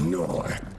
Ignore.